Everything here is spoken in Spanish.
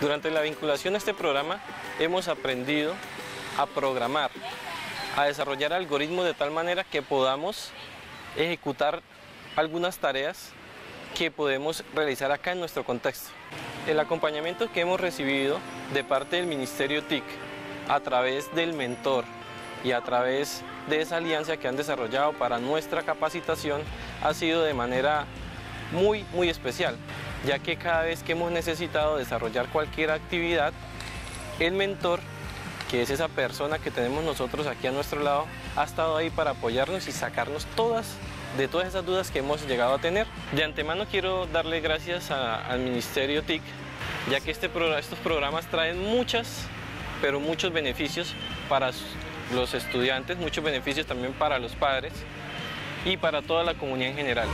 Durante la vinculación a este programa hemos aprendido a programar, a desarrollar algoritmos de tal manera que podamos ejecutar algunas tareas que podemos realizar acá en nuestro contexto. El acompañamiento que hemos recibido de parte del Ministerio TIC a través del mentor y a través de esa alianza que han desarrollado para nuestra capacitación ha sido de manera muy, muy especial, ya que cada vez que hemos necesitado desarrollar cualquier actividad, el mentor, que es esa persona que tenemos nosotros aquí a nuestro lado, ha estado ahí para apoyarnos y sacarnos todas de todas esas dudas que hemos llegado a tener. De antemano quiero darle gracias al Ministerio TIC, ya que este, estos programas traen muchas, pero muchos beneficios para los estudiantes, muchos beneficios también para los padres y para toda la comunidad en general.